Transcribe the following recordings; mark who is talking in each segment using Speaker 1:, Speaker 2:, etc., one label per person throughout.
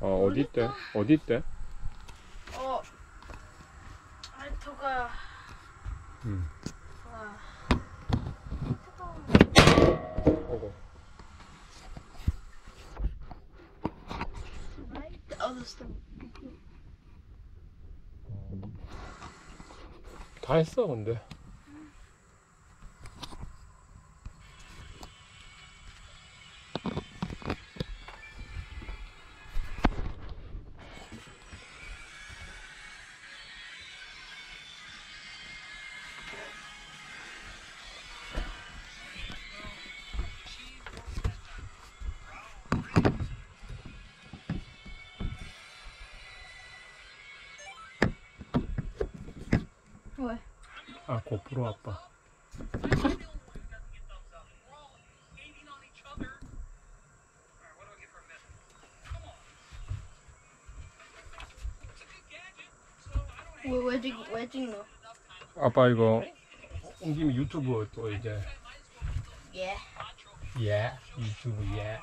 Speaker 1: 어 어디 있대? 어디 있대?
Speaker 2: 어, 알토가,
Speaker 1: 응.
Speaker 2: 와,
Speaker 1: 어고.
Speaker 2: other stuff.
Speaker 1: 다 했어 근데. 아 고프로 아빠.
Speaker 2: 왜, 왜 찍, 왜 찍노?
Speaker 1: 아빠 이거 온 김에 유튜브 또 이제
Speaker 2: 예.
Speaker 1: 예 유튜브 예.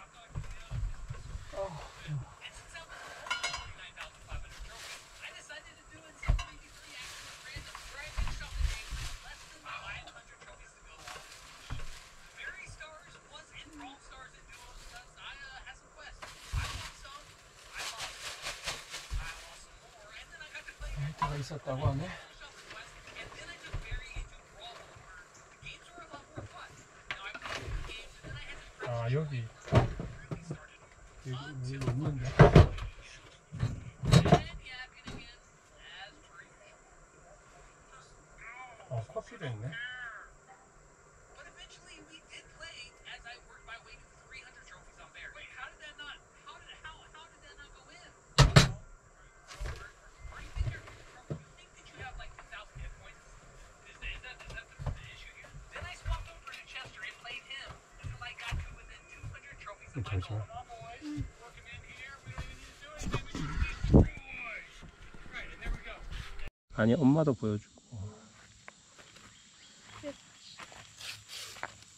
Speaker 1: 아니 엄마도 보여주고.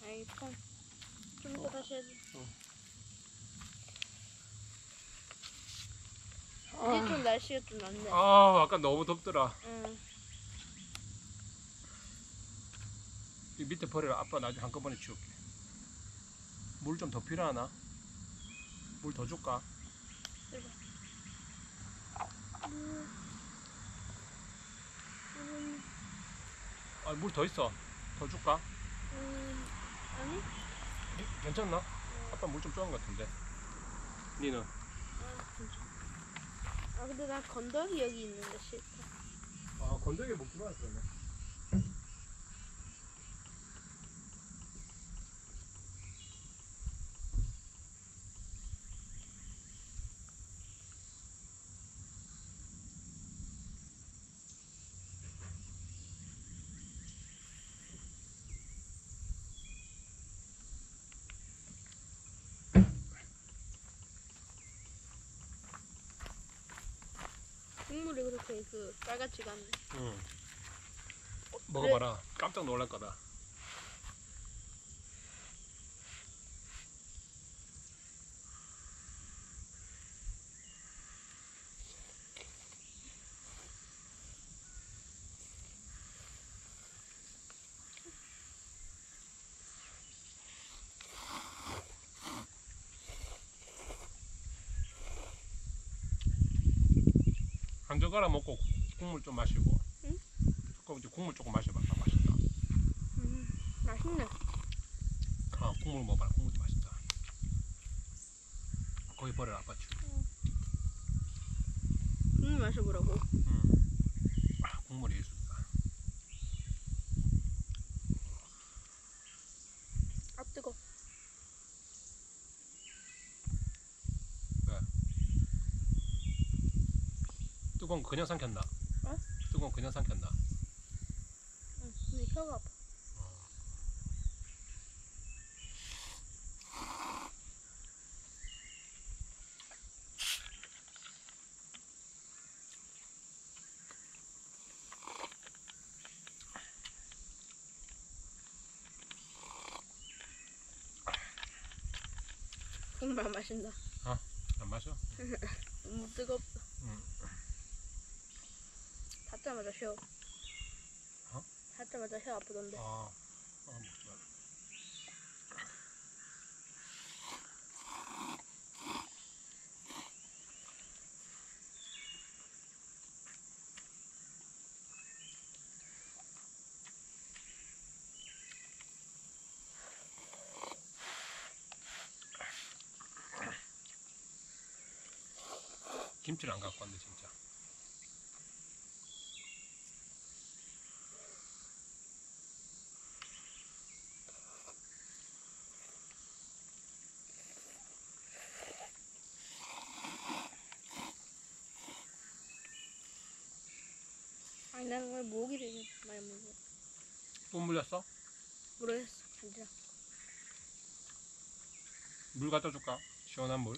Speaker 2: 아이 폰. 좀 이따 다시 해줘. 이제 좀 날씨가 좀 낫네.
Speaker 1: 아 아까 너무 덥더라.
Speaker 2: 응.
Speaker 1: 이 밑에 버려라. 아빠 나중에 한꺼번에 치울게. 물 좀 더 필요하나? 물 더 줄까?
Speaker 2: 음,
Speaker 1: 아, 물 더 있어. 더 줄까?
Speaker 2: 음, 아니?
Speaker 1: 괜찮나? 아빠 물 좀 좋아한 것 같은데. 니는?
Speaker 2: 아, 진짜. 아, 근데 나 건더기 여기 있는데 싫다.
Speaker 1: 아, 건더기 먹기로 했었 네.
Speaker 2: 국물이 그렇게 그 빨갛지가 않네.
Speaker 1: 응. 어, 먹어봐라. 깜짝 놀랄 거다. 한 젓가락 먹고 국물 좀 마시고.
Speaker 2: 응?
Speaker 1: 그럼 이제 국물 조금 마셔봐. 아, 맛있다.
Speaker 2: 음, 맛있네.
Speaker 1: 아, 국물 먹어봐라. 국물 좀 맛있다. 거기 버려라, 아빠 주.
Speaker 2: 국물 마셔보라고.
Speaker 1: 음. 아, 국물이 있습니다.
Speaker 2: 아, 뜨거.
Speaker 1: 뜨거운 거 그냥 삼켰나?
Speaker 2: 어?
Speaker 1: 뜨거운 거 그냥 삼켰나?
Speaker 2: 응, 근데 혀가 아파. 정말 맛있다.
Speaker 1: 어?
Speaker 3: 안 마셔?
Speaker 2: 너무 뜨겁다.
Speaker 3: 응.
Speaker 2: 닫자마자 혀.
Speaker 3: 어?
Speaker 2: 닫자마자 혀 아프던데.
Speaker 3: 아, 아 먹지 마. 김치를 안 갖고 왔네 진짜.
Speaker 2: 나는 왜 목이 되게 많이 물려.
Speaker 3: 또 물렸어?
Speaker 2: 모르겠어. 진짜.
Speaker 3: 물 갖다 줄까? 시원한 물.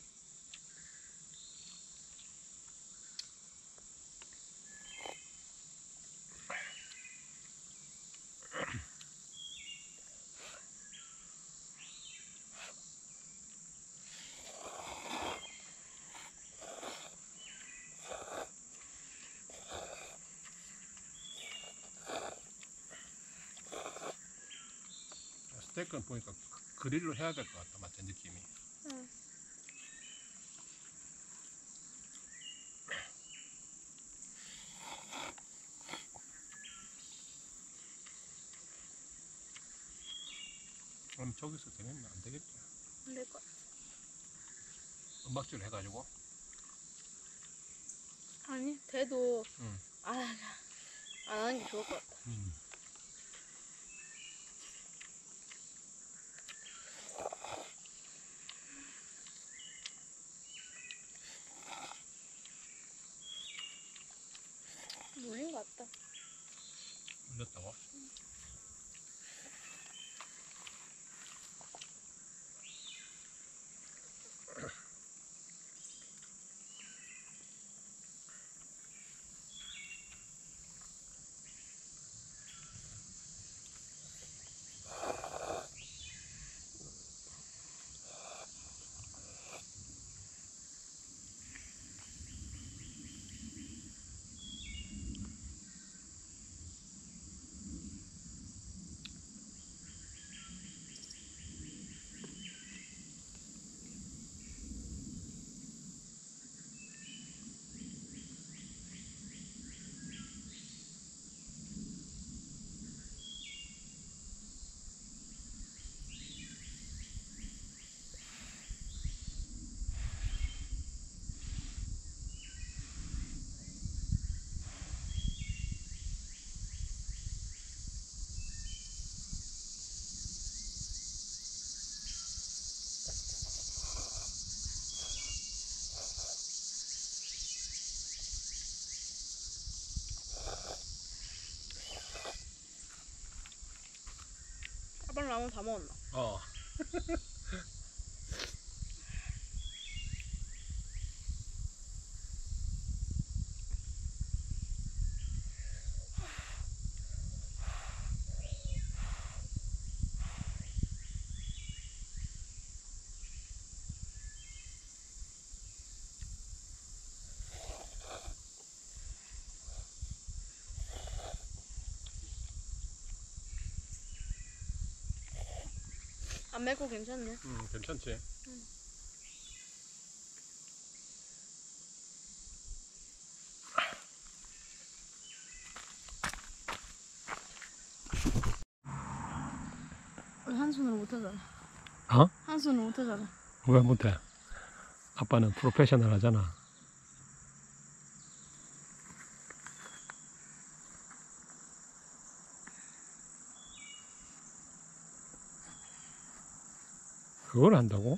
Speaker 3: 스테이크는 보니까 그- 그릴로 해야 될 것 같다, 맞지 느낌이.
Speaker 2: 응.
Speaker 3: 그럼 저기서 되겠나? 안 되겠지.
Speaker 2: 안될 것.
Speaker 3: 은박지를 해가지고.
Speaker 2: 아니 돼도
Speaker 3: 응.
Speaker 2: 아, 안 하는 게 좋을 것 같아.
Speaker 3: 음.
Speaker 2: 물린 것 같다.
Speaker 3: 물렸다고?
Speaker 2: 라면 다 먹었나?
Speaker 3: 어.
Speaker 2: 안 맵고 괜찮네.
Speaker 3: 음, 괜찮지.
Speaker 2: 한 손으로 못 하잖아.
Speaker 3: 어?
Speaker 2: 한 손으로 못 하잖아.
Speaker 3: 왜 못해? 아빠는 프로페셔널 하잖아. 그걸 한다고?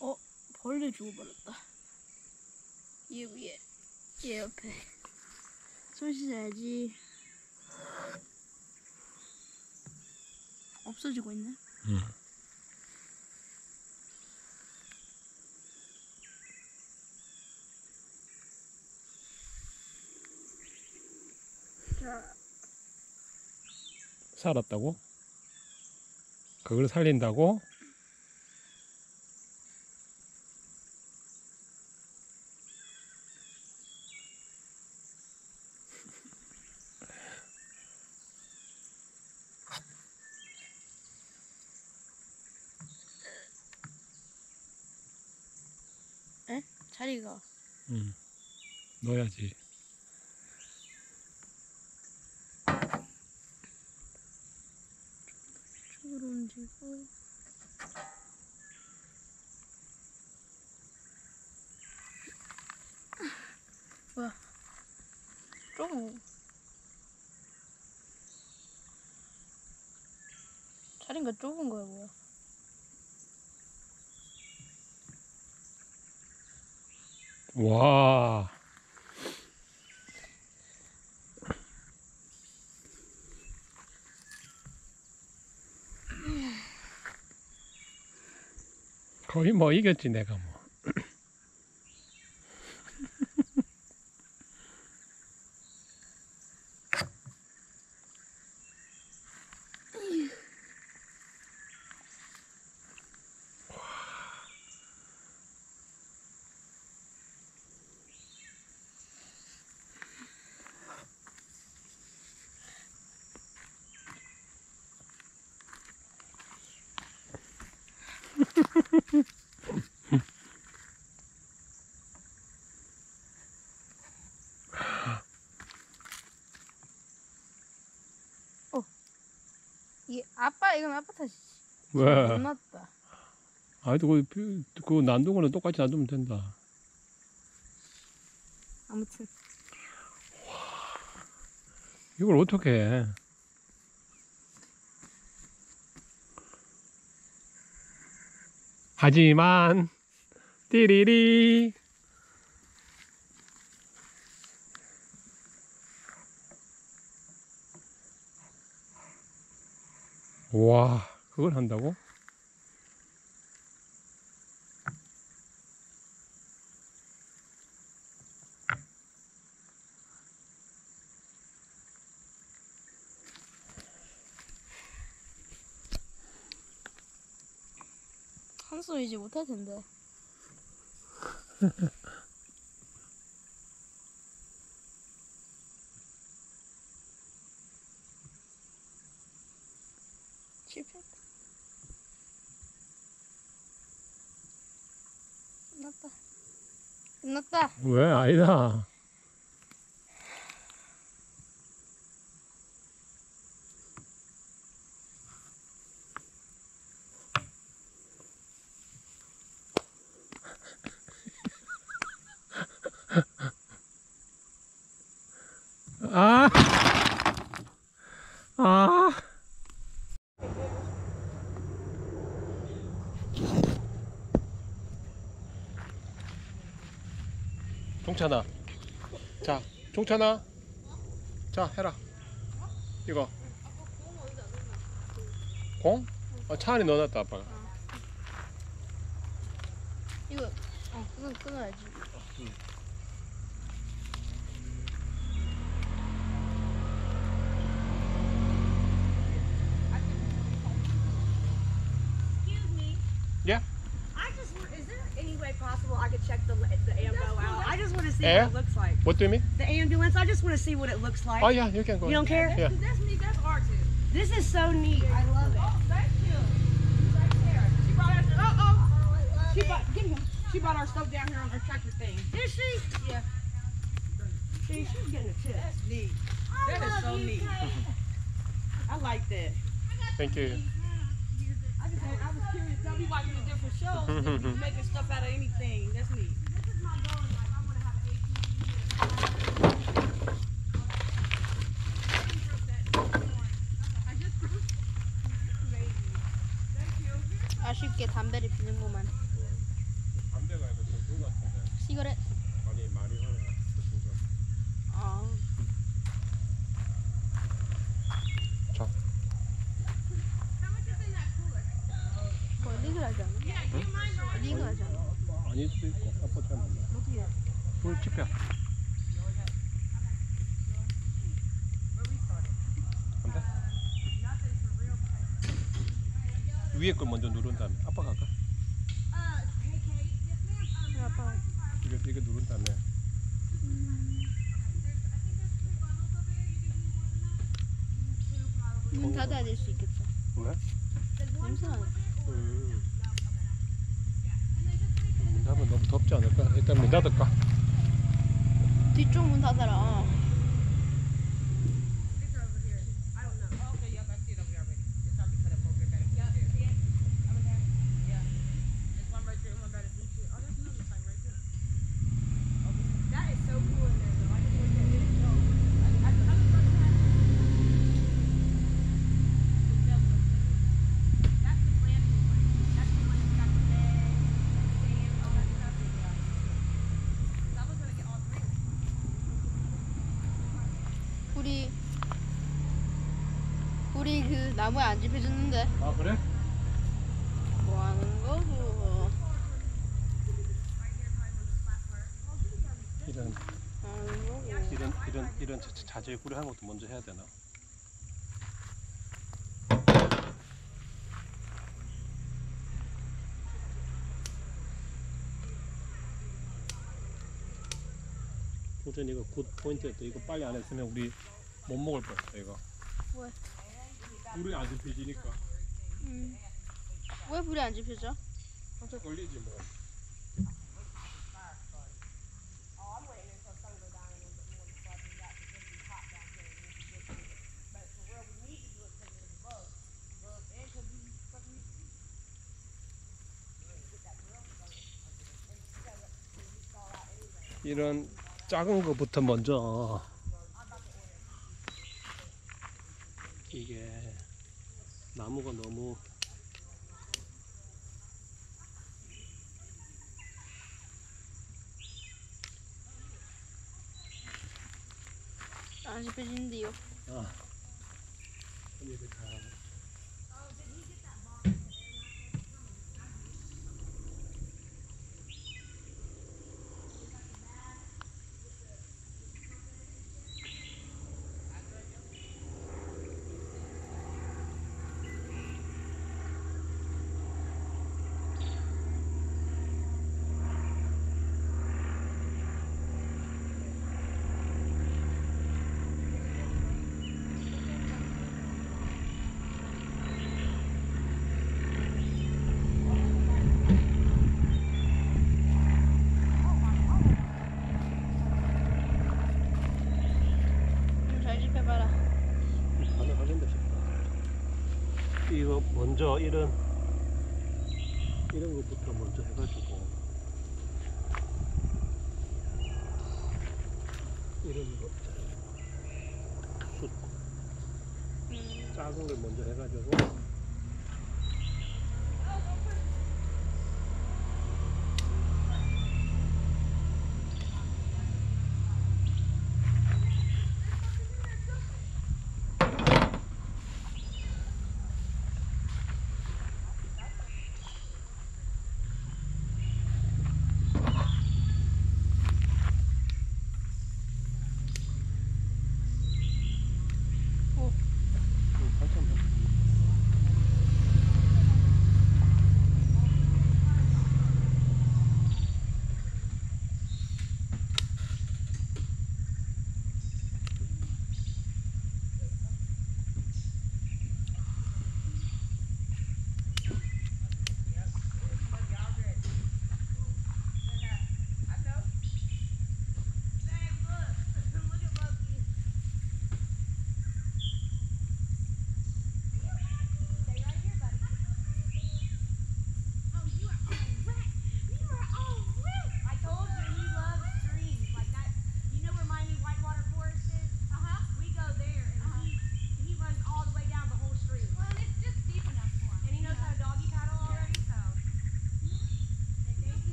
Speaker 2: 어 벌레 죽어버렸다. 얘 위에, 얘 옆에. 손 씻어야지. 없어지고 있네.
Speaker 3: 응.
Speaker 2: 자,
Speaker 3: 살았다고? 그걸 살린다고?
Speaker 2: 에? 자리가
Speaker 3: 응. 넣어야지.
Speaker 2: 이쪽으로 옮기고 뭐야 좀 자리가 좁은 거야 뭐야
Speaker 3: 와. 거의 뭐 이겼지 내가 뭐. 왜?
Speaker 2: 못 났다
Speaker 3: 아이도 그, 그 놔둔 거는 똑같이 놔두면 된다.
Speaker 2: 아무튼
Speaker 3: 이걸 어떻게 해? 하지만 띠리리 와 그걸 한다고?
Speaker 2: 한숨 이제 못할 텐데 실패 끝났다 끝났다.
Speaker 3: 왜? 아니다 아, 아. 종찬아. 자, 종찬아. 자, 해라. 이거. 공? 아, 차 안에 넣어놨다, 아빠가.
Speaker 2: 이거 어 끊어 끊어야지
Speaker 4: Excuse What
Speaker 3: do you mean?
Speaker 4: The ambulance. I just want to see what it looks like.
Speaker 3: Oh, yeah, you can go.
Speaker 4: You don't care?
Speaker 3: Yeah.
Speaker 5: That's me. That's art too.
Speaker 4: This is so neat. I love it.
Speaker 5: Oh, thank you. Right there. She brought us. Uh oh. She brought. Give him. She brought our stuff down here on her tractor thing.
Speaker 4: Is she?
Speaker 5: Yeah.
Speaker 4: See, she's getting a tip.
Speaker 5: That's neat. That is so neat. I like that.
Speaker 3: Thank you.
Speaker 5: I just I was curious. I'll be watching the different shows. and making stuff out of anything. That's neat.
Speaker 2: 하지 않아?
Speaker 3: 아닐 수도 있고. 아빠 잘 몰라.
Speaker 2: 해?
Speaker 3: 불 집혀. 안 돼?
Speaker 4: 위에 걸 먼저 누른 다음에 아빠 갈까?
Speaker 5: 아빠
Speaker 4: 이거 이거 누른 다음에
Speaker 5: 문 닫아야 될 수 있겠다.
Speaker 4: 왜?
Speaker 5: 냄새.
Speaker 4: 음. 문 닫으면 너무 덥지 않을까? 일단 문 닫을까?
Speaker 5: 뒤쪽 문 닫아라. 나무에 안 집혀졌는데
Speaker 4: 아 그래?
Speaker 5: 뭐 하는 거고?
Speaker 4: 이런? 이런 이런 이런 자- 자재 구리하는 것도 먼저 해야 되나? 도전 이거 굿 포인트였다. 이거 빨리 안 했으면 우리 못 먹을 뻔했어 이거.
Speaker 5: 왜?
Speaker 4: 우리 안 좁혀지니까.
Speaker 5: 음. 왜 불이 안 집혀져?
Speaker 4: 한참 걸리지 뭐. 이런 작은 거부터 먼저 이게 나무가 너무
Speaker 5: 안 집혀지는데요.
Speaker 4: 아 이게 다
Speaker 5: 좀 잘 집혀봐라.
Speaker 4: 가능하겠다 싶다. 이거 먼저 이런 이런 것부터 먼저 해가지고 이런 거 숯,
Speaker 5: 음.
Speaker 4: 작은 걸 먼저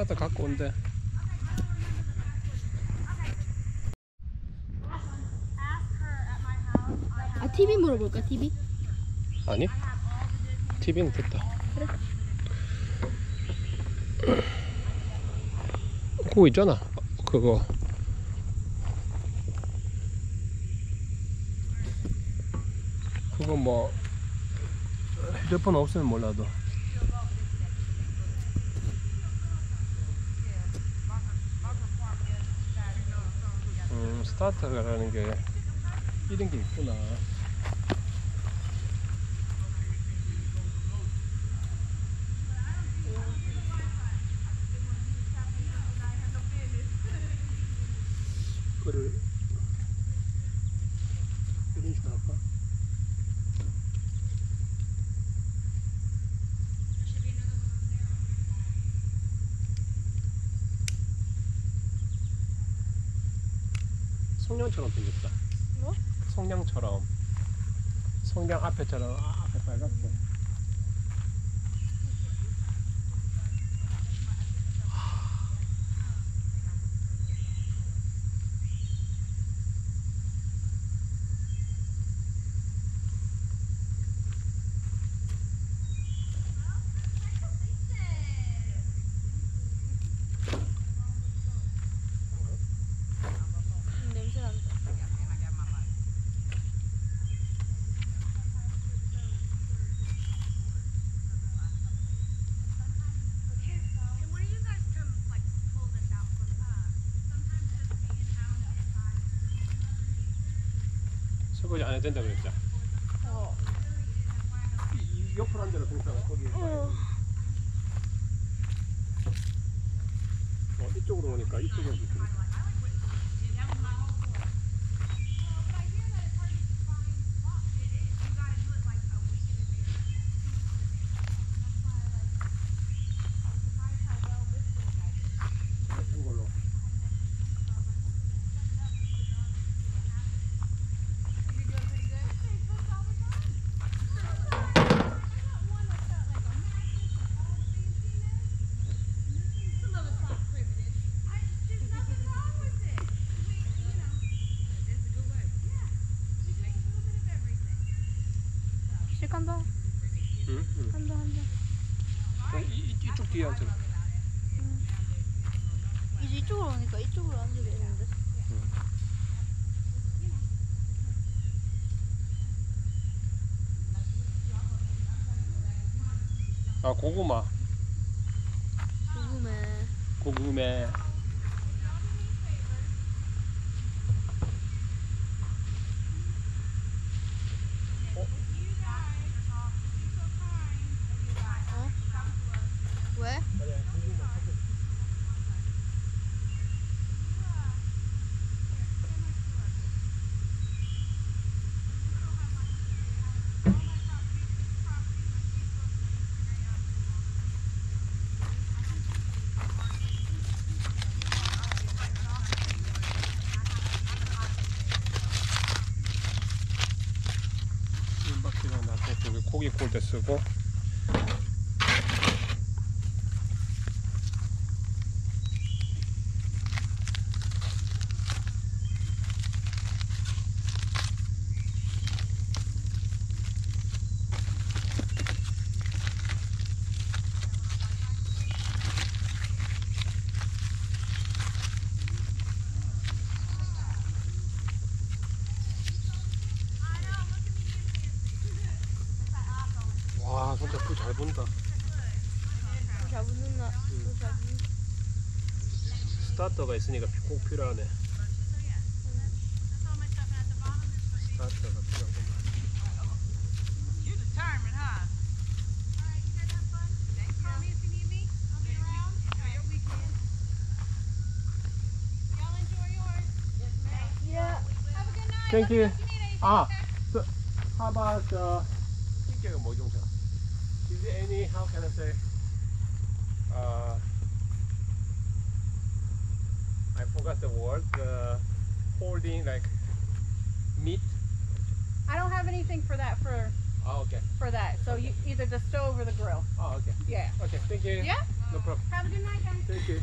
Speaker 5: 사다
Speaker 4: 갖고 온대.
Speaker 5: 아 TV 물어볼까 TV?
Speaker 4: 아니 TV는 됐다. 그래? 그거 있잖아. 그거. 그거 뭐 휴대폰 없으면 몰라도. 스타터라는 게 이런 게 있구나. 성냥처럼 생겼다.
Speaker 5: 뭐?
Speaker 4: 성냥처럼. 성냥 앞에처럼 아, 앞에 빨갛게. 真的没有讲。 올라오니까 이쪽으로
Speaker 5: 앉아야 되는데.
Speaker 4: 아 고구마.
Speaker 3: 고구마.
Speaker 4: 고구마.
Speaker 3: 스타터가 있으니까 꼭 필요하네 스타터가 필요하구만
Speaker 5: You determined, huh?
Speaker 6: Alright, you guys have fun? Call me if you need me. I'll be around.
Speaker 5: Enjoy your weekend.
Speaker 6: Y'all enjoy yours.
Speaker 4: Yeah.
Speaker 6: Have a good night.
Speaker 3: Thank you.
Speaker 6: if you need anything,
Speaker 3: 아,
Speaker 6: okay?
Speaker 3: 저, how about uh, 뭐 종자? Is there any how can I say? Holding like meat.
Speaker 5: I don't have anything for that for
Speaker 3: Oh, okay.
Speaker 5: for that. So you either the stove or the grill.
Speaker 3: Oh, okay.
Speaker 5: Yeah.
Speaker 3: Okay, thank you.
Speaker 5: Yeah?
Speaker 3: No problem.
Speaker 6: Have a good night, guys.
Speaker 3: Thank you.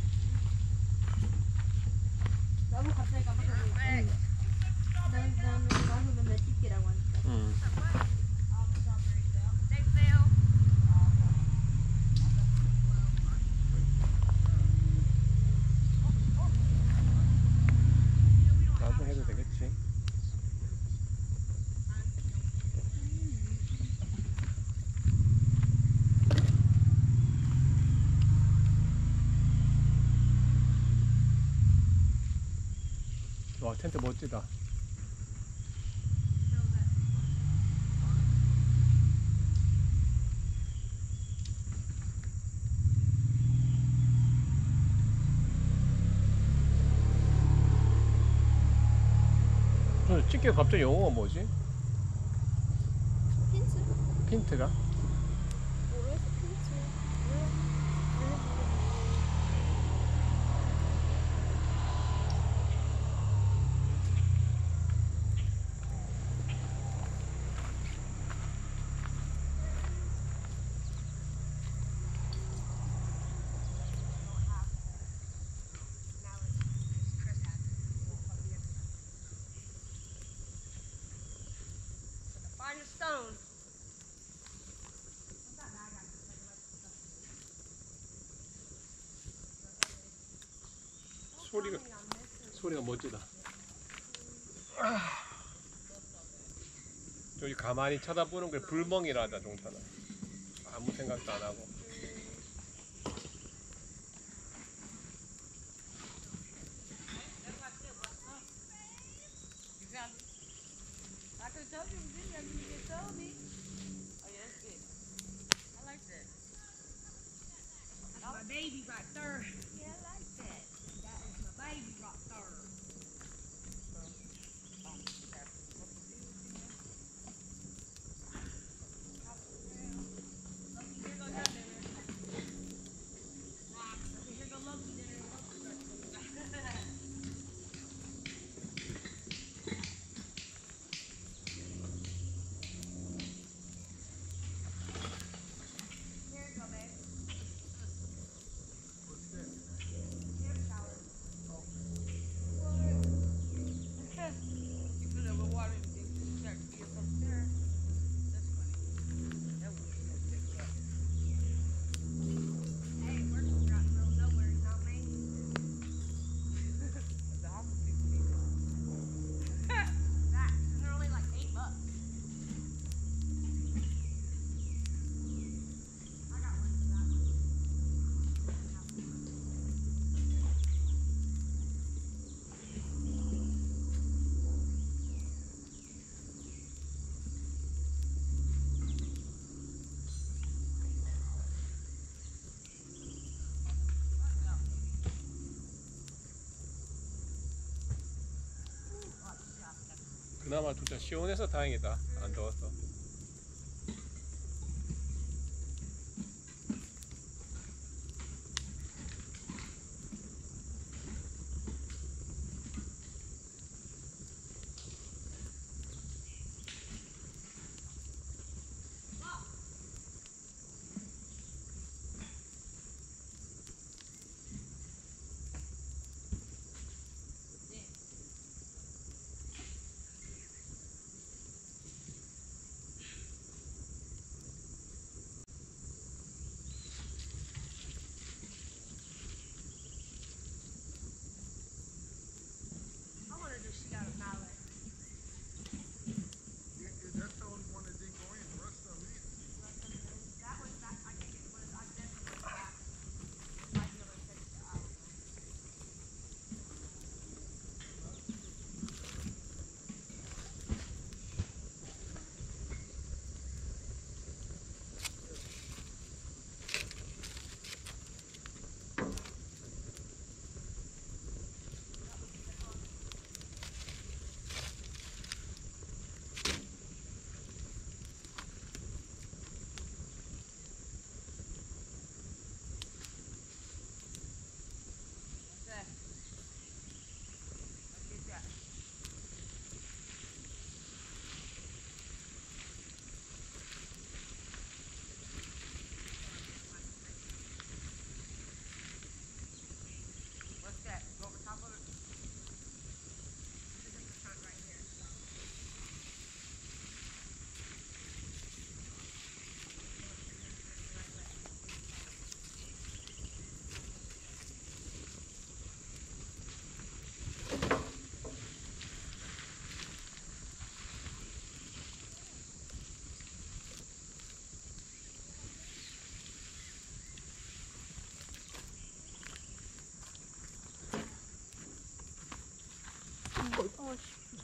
Speaker 3: 텐트 멋지다. 저 찍기가 갑자기 영어가 뭐지?
Speaker 4: 핀츠?
Speaker 3: 핀트가?
Speaker 4: 모르겠어 핀츠. 몰라. 알려주고. Find a stone.
Speaker 3: 소리가 소리가 멋지다. 아. 저기 가만히 쳐다보는 게 불멍이라다 종타는 아무 생각도 안 하고. 그나마 진짜 시원해서 다행이다. 안 더웠어.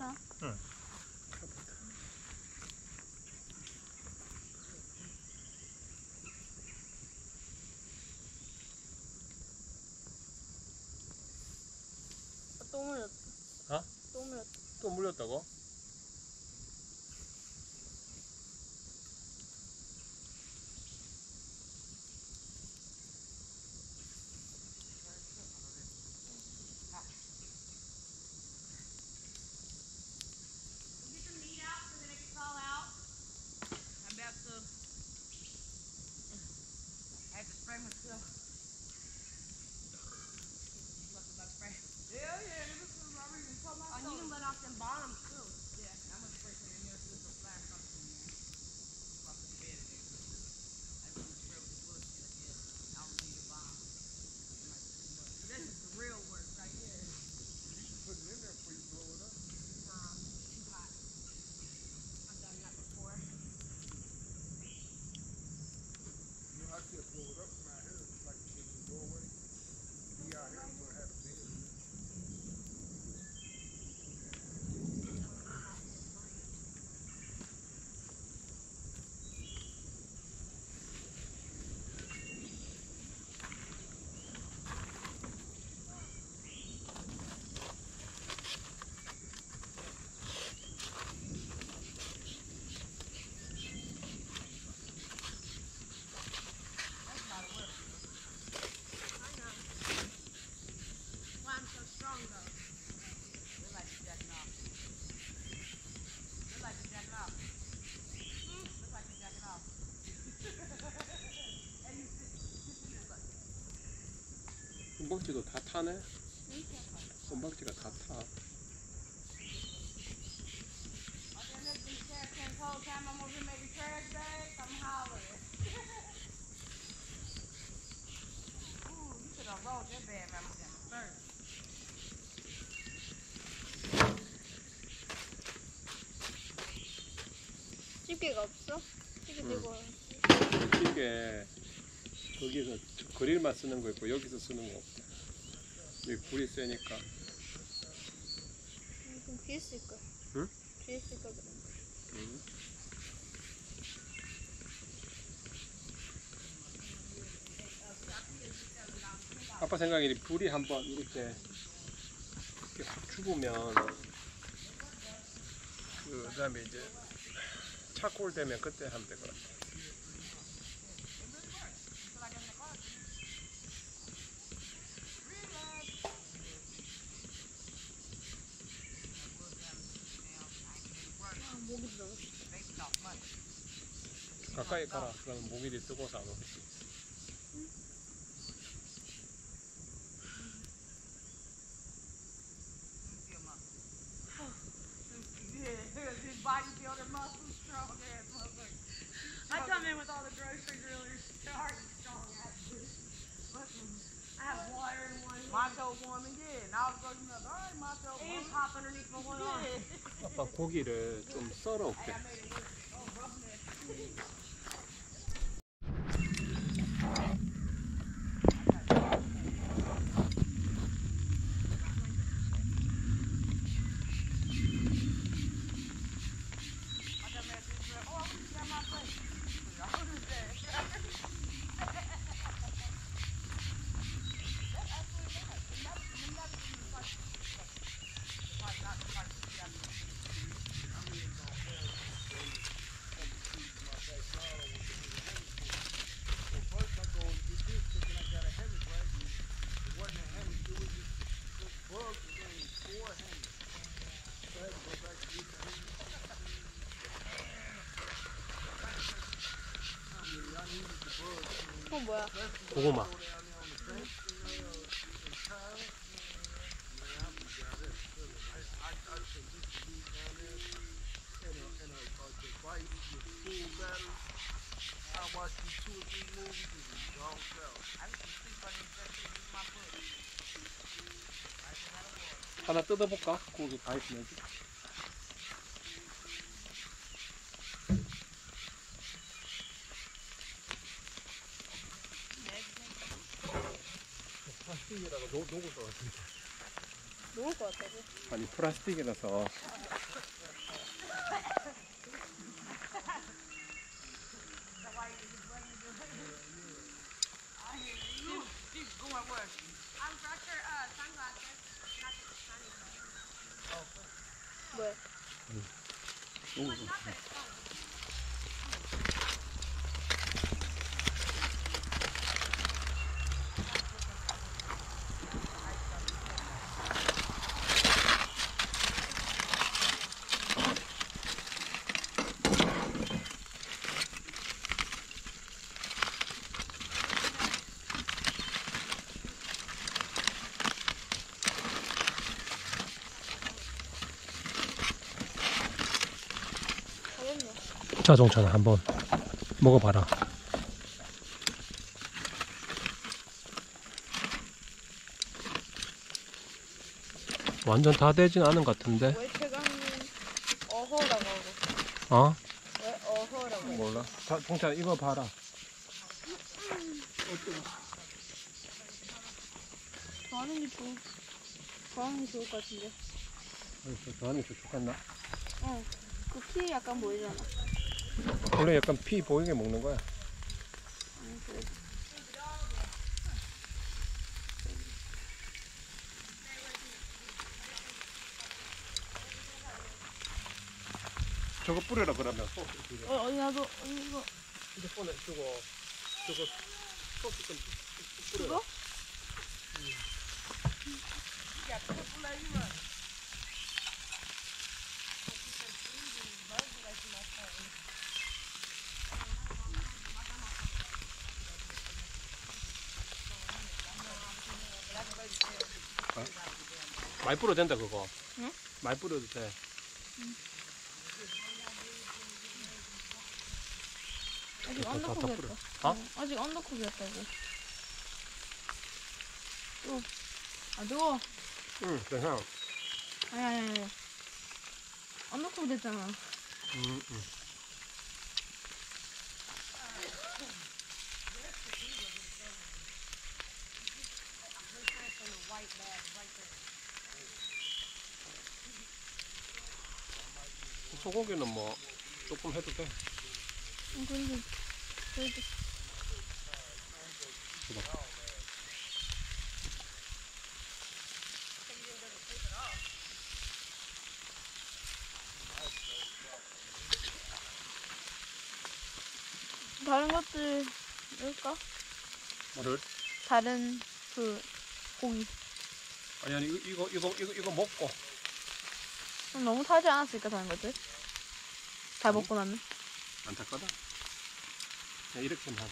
Speaker 2: 타? 응. 또 물렸다.
Speaker 5: 어?
Speaker 2: 또 물렸다.
Speaker 5: 또 물렸다고? 건박지도 다 타네? 건박지가 다 타.
Speaker 2: 찌개가 없어?
Speaker 5: 찌개
Speaker 2: 되고 응.
Speaker 5: 찌개 거기서 그릴만 쓰는 거 있고 여기서 쓰는 거 없고 여기 불이 세니까
Speaker 2: 좀 뒤에 있을 거야.
Speaker 5: 응?
Speaker 2: 뒤에 있을 거야. 그럼.
Speaker 5: 응. 아빠 생각이 불이 한번 이렇게 이렇게 확 죽으면 그 다음에 이제 차콜 되면 그때 하면 될 것 같아 타라. 그러면 목이 뒤 뜨거워서 안 오겠지.
Speaker 2: 그건 뭐야?
Speaker 5: 고구마. 하나 뜯어볼까? 고기 다 있으면.
Speaker 3: 아니 플라스틱이라서 자 종찬아 한번 먹어봐라 완전 다 되진 않은 것 같은데
Speaker 2: 왜 최강님 어허라고 하고?
Speaker 3: 어?
Speaker 2: 왜 어허라고? 해?
Speaker 3: 몰라 자 종찬아 이거 봐라
Speaker 2: 더 하는 게 좋. 더 하는 게 좋을 것 같은데.
Speaker 3: 저 안에 촉촉했나?
Speaker 2: 어. 그 피 약간 보이잖아.
Speaker 3: 원래 약간 피 보이게 먹는 거야. 저거 뿌려라 그러면. 소스
Speaker 2: 어, 어디 나도 이거.
Speaker 3: 휴대폰에 주고 저거 소스 좀 뿌려라.
Speaker 2: 이거?
Speaker 3: 많이 뿌려도 된다 그거
Speaker 2: 응?
Speaker 3: 많이 뿌려도 돼
Speaker 2: 아직
Speaker 3: 다- 다
Speaker 2: 언더쿡이었다.
Speaker 3: 뿌려. 어?
Speaker 2: 어, 아직 언더쿡이었다고. 또. 아 뜨거.
Speaker 3: 응 괜찮아
Speaker 2: 아니 아니 아니. 언더쿡 됐잖아.
Speaker 3: 음, 음. 소고기는 뭐 조금 해도 돼.
Speaker 2: 응, 근데 그래도 다른 것들 넣을까?
Speaker 3: 뭐를?
Speaker 2: 다른 그 고기.
Speaker 3: 아니 아니 이거 이거 이거 이거, 이거 먹고
Speaker 2: 좀 너무 타지 않았을까 다른 것들? 다 먹고 나면?
Speaker 3: 안탈 거다. 그냥 이렇게만 하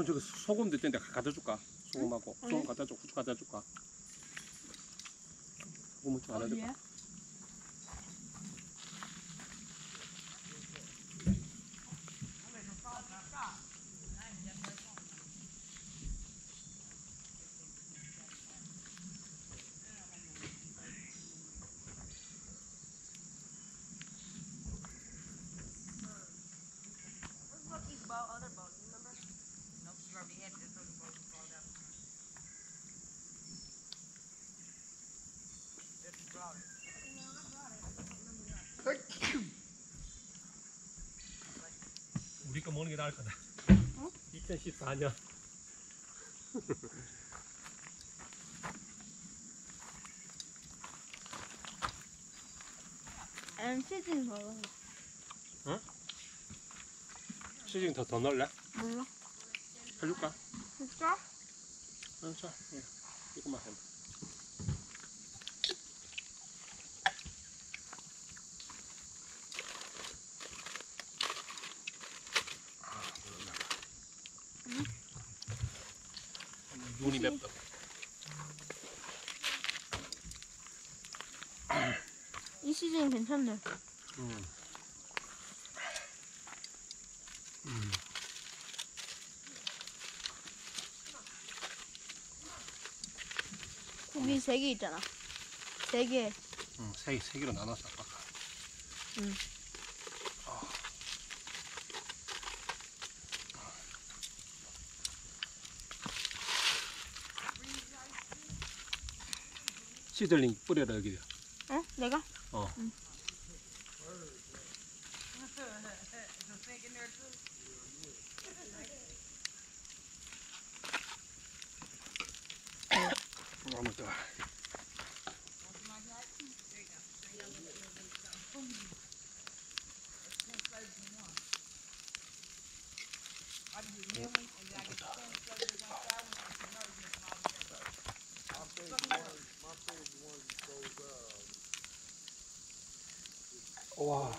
Speaker 3: 전 저기 소금도 있던데 갖다 줄까? 소금하고 소금 갖다 줘, 후추 갖다 줄까? 소금은 좀안 해도
Speaker 2: 어디에?
Speaker 3: 먹는 게 나을 거다. 2014년.
Speaker 2: 안 치즈는 먹어.
Speaker 3: 시즈닝 더, 더 넣을래?
Speaker 2: 몰라.
Speaker 3: 해줄까?
Speaker 2: 진짜?
Speaker 3: 응, 자, 예. 이거만 해. 눈이 맵다.
Speaker 2: 이 시즌 괜찮네.
Speaker 3: 음. 음.
Speaker 2: 고기 세 개 있잖아. 세 개.
Speaker 3: 음, 세, 세 개로 나눠서 아까.
Speaker 2: 응.
Speaker 3: 아. 시들링 뿌려라 여기.
Speaker 2: 어? 내가?
Speaker 3: 어.
Speaker 5: Some
Speaker 7: Wow.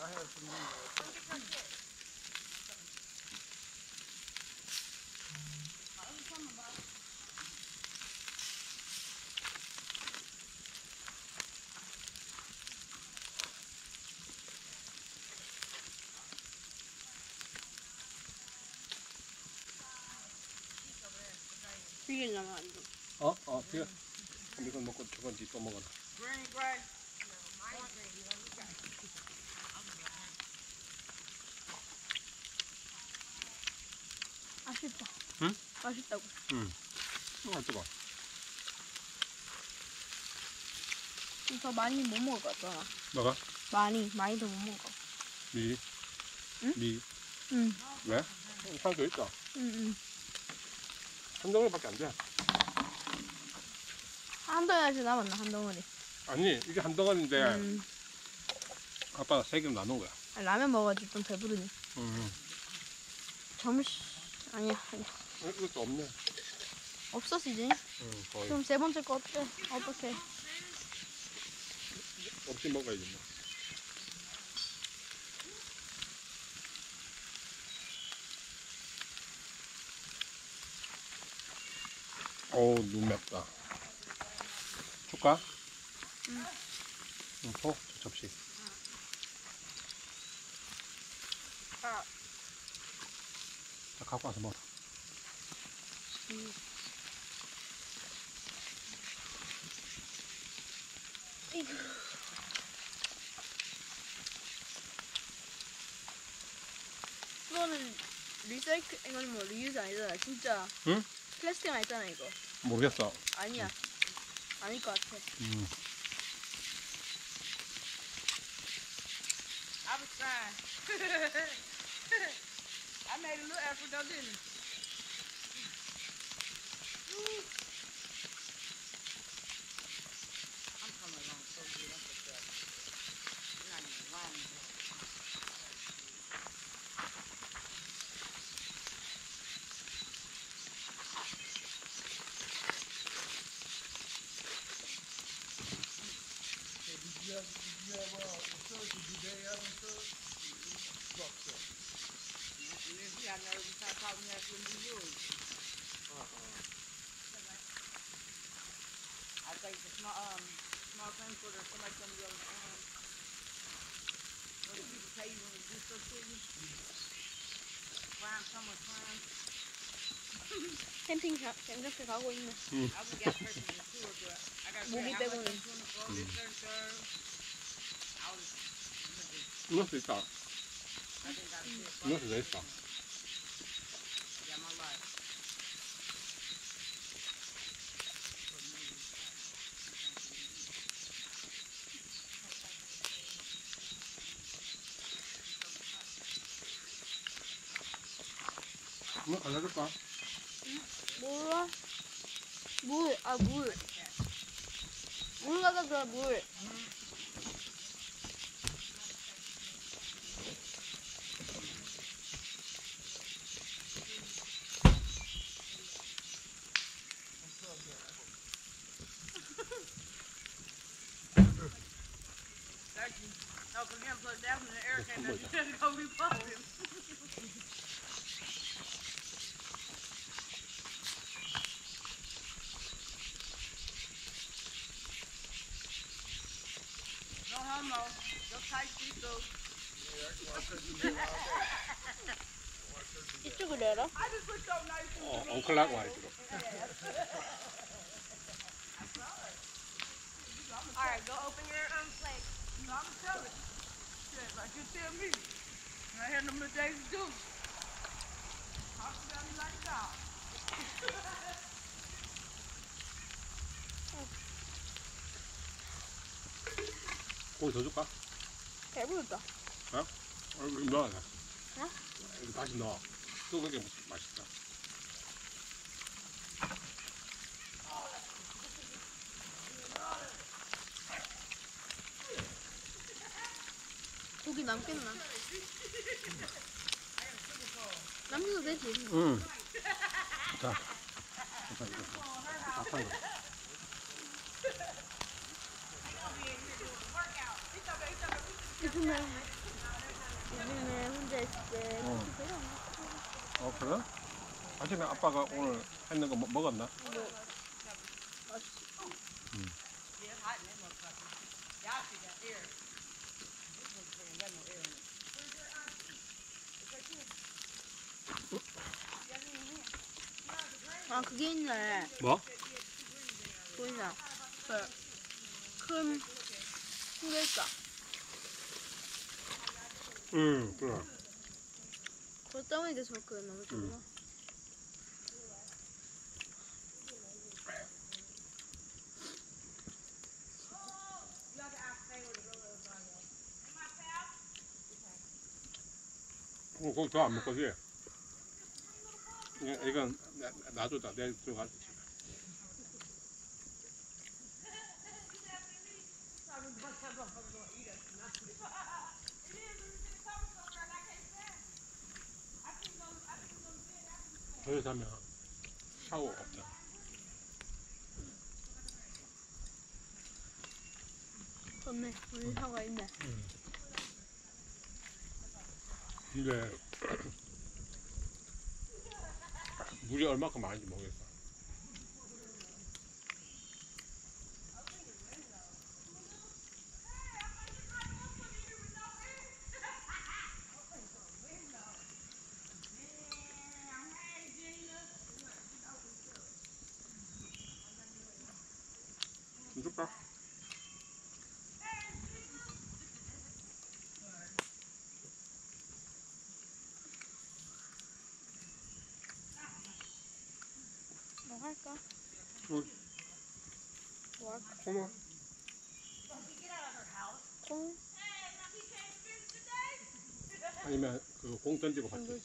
Speaker 7: I have some
Speaker 2: 비리려면 안 돼.
Speaker 3: 어? 어, 지금 이건 먹고 저건 뒤또 먹어라.
Speaker 2: 맛있다.
Speaker 3: 응?
Speaker 2: 맛있다고.
Speaker 3: 응. 아, 뜨거.
Speaker 2: 더 많이 못 먹을 것.
Speaker 3: 뭐가?
Speaker 2: 많이, 많이 더 못 먹어.
Speaker 3: 미.
Speaker 2: 응?
Speaker 3: 미.
Speaker 2: 응,
Speaker 3: 왜? 더 있다.
Speaker 2: 응, 응.
Speaker 3: 한 덩어리밖에 안 돼.
Speaker 2: 한 덩어리 남았나, 한 덩어리.
Speaker 3: 아니, 이게 한 덩어리인데
Speaker 2: 음,
Speaker 3: 아빠가 세 개로 나눈 거야.
Speaker 2: 아, 라면 먹어가지고 좀 배부르니.
Speaker 3: 응.
Speaker 2: 점심, 아니야, 아니야.
Speaker 3: 어, 이것도 없네.
Speaker 2: 없었어, 이제.
Speaker 3: 응, 거의.
Speaker 2: 그럼 세 번째 거 어때? 어떡해.
Speaker 3: 없이 먹어야지 뭐. 어우 눈 맵다 줄까? 응 응, 어? 저 접시
Speaker 2: 아.
Speaker 3: 자 갖고 와서 먹어
Speaker 2: 이거는 리사이클, 이건 뭐 리유즈 아니잖아. 진짜.
Speaker 3: 응?
Speaker 2: 플라스틱 아니잖아, 이거.
Speaker 3: 모르겠어
Speaker 2: 아니야. 아닐 것 같아.
Speaker 3: 음.
Speaker 5: Trying. I made a little effort though, didn't
Speaker 7: January.
Speaker 5: I think the small, um, small things for somebody come to um, what people tell you when do stuff to you? Find someone,
Speaker 2: find. Camping shop, I'm going in.
Speaker 5: I only got person in I got to
Speaker 2: say,
Speaker 5: how much is to go this? I was... Nothing's out. Nothing's. 뭐 갈라줄까?
Speaker 2: 몰라. 물, 아, 물. 물 갖다 줘, 물. 이쪽으로 열어.
Speaker 3: I just put so nice.
Speaker 5: 어, 엉클락 와이즈로.
Speaker 4: All right, go open your um plate.
Speaker 3: You know, I'm telling you. Shit, like you tell me. And I had them little days to do. Talk about me like that.
Speaker 5: 고기 더 줄까?
Speaker 2: 배부르다.
Speaker 5: 어? 이거 넣어.
Speaker 2: 어?
Speaker 5: 다시 넣어. 그게 맛있다.
Speaker 2: 고기 남겠나? 남겨도 되지.
Speaker 5: 응. 자. 잠깐 이거. 약한 거.
Speaker 2: 요즘에, 요즘에 혼자 있을 때
Speaker 5: 어.
Speaker 2: 별로 안.
Speaker 5: 어, 그래? 아침에 아빠가 오늘 했는 거 먹- 먹었나?
Speaker 2: 아, 그게 있네.
Speaker 5: 뭐?
Speaker 2: 보이나? 그, 큰, 흰결자.
Speaker 5: 응, 그래.
Speaker 2: 그거 때문에 계속 그 너무 좋나?
Speaker 5: 어, 거기 더안 먹거지? 이건, 놔두다. 내일 들어갈 하면 샤워 없잖아.
Speaker 2: 좋네. 우리 사과 있네.
Speaker 5: 근데 물이 얼마큼 많은지 모르겠어. 고마워.
Speaker 2: 콩?
Speaker 5: 아니면 그 공 던지고 같이.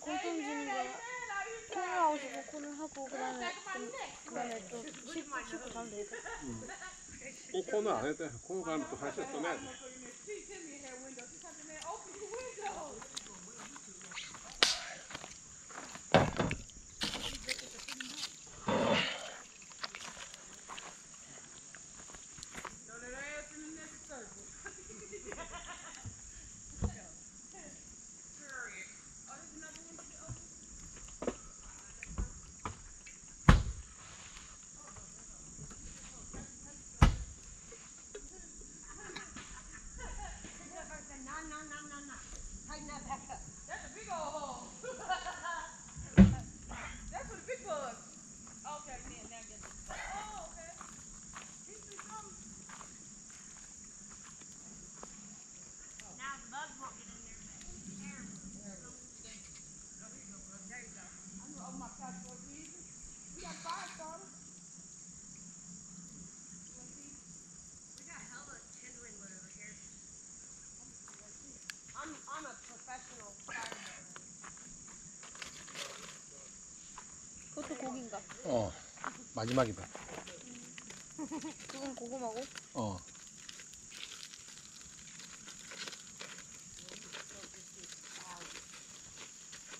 Speaker 2: 콩 던지는 거 콩을 하고 싶어 콩을 하고 그 다음에 그 다음에 또 씻고 씻고 가면 되겠다.
Speaker 5: 꼭 코는 안 돼. 코는 가면 또 사실 또 내야 돼. 어 마지막이다.
Speaker 2: 그건 고구마고?
Speaker 5: 어.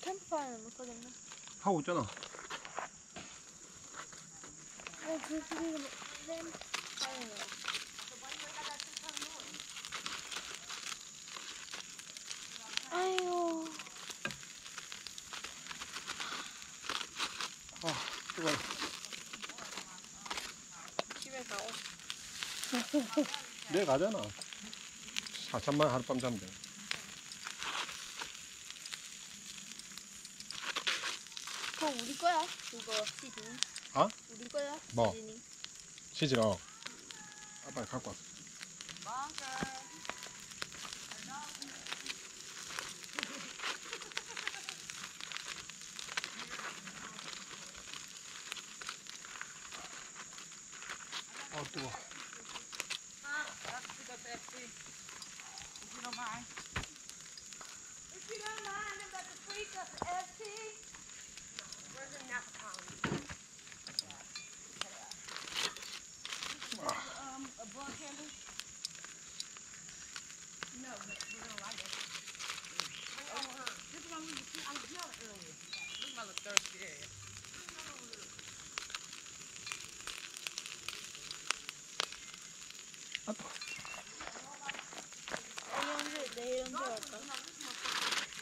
Speaker 2: 캠프파이어는 못 하겠네.
Speaker 5: 하고 있잖아.
Speaker 2: 어, 그 그게 캠프파이어. 아이고.
Speaker 5: 이거
Speaker 2: 집에 가고.
Speaker 5: 내일 가잖아 4천만 하룻밤 자면 돼
Speaker 2: 그거 우리 거야? 그거 시즈닝.
Speaker 5: 어?
Speaker 2: 우리 거야?
Speaker 5: 뭐?
Speaker 2: 시즈닝.
Speaker 5: 치즈 어 아빠 갖고 왔어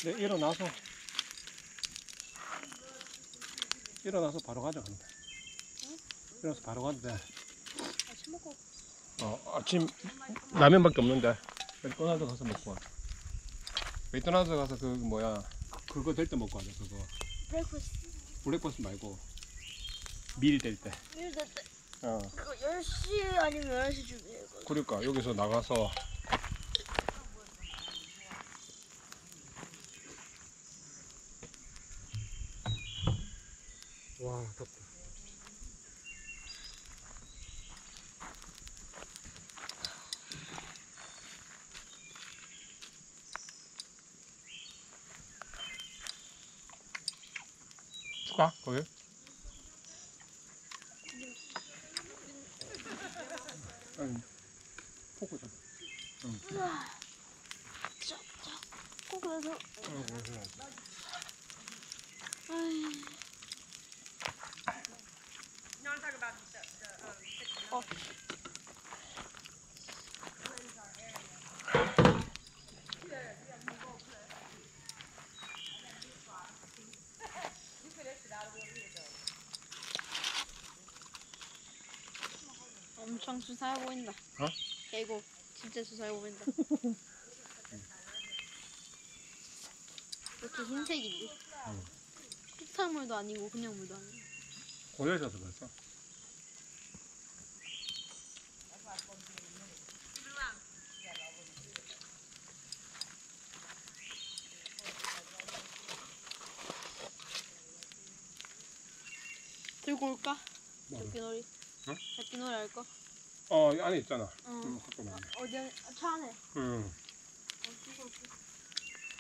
Speaker 2: 내
Speaker 5: 일어나서 일어나서 바로 가자 근데 일어나서 바로 돼
Speaker 2: 아침 먹고.
Speaker 5: 어, 아침 라면밖에 없는데 맥도날드 가서 먹고 와 맥도날드 가서 그 뭐야 그거 될 때 먹고 하자 그거 breakfast. breakfast 말고 meal 될 때.
Speaker 2: meal 될 때.
Speaker 5: 어.
Speaker 2: 그거 10시 아니면 11시 준비해.
Speaker 5: 그러니까 여기서 나가서 와 덥다. 추가 거기? 아니 포크 좀.
Speaker 2: 꼭 그래서.
Speaker 5: 어, 그래서.
Speaker 2: 아이.
Speaker 4: No, I'm talking about the, the, um, kitchen.
Speaker 2: 어. 엄청 수사해 보인다.
Speaker 5: 어?
Speaker 2: 계곡 진짜 수사해 보인다. 이렇게 흰색이지.
Speaker 5: 응.
Speaker 2: 흙탕물도 아니고 그냥 물도 아니고.
Speaker 5: 고여 있어서 그랬어.
Speaker 2: 들고 올까?
Speaker 5: 뭐를?
Speaker 2: 잡기놀이.
Speaker 5: 응?
Speaker 2: 잡기놀이 할 거?
Speaker 5: 어, 이 안에 있잖아.
Speaker 2: 응.
Speaker 5: 응, 갖고 나왔네.
Speaker 2: 어디 차 안에.
Speaker 5: 응.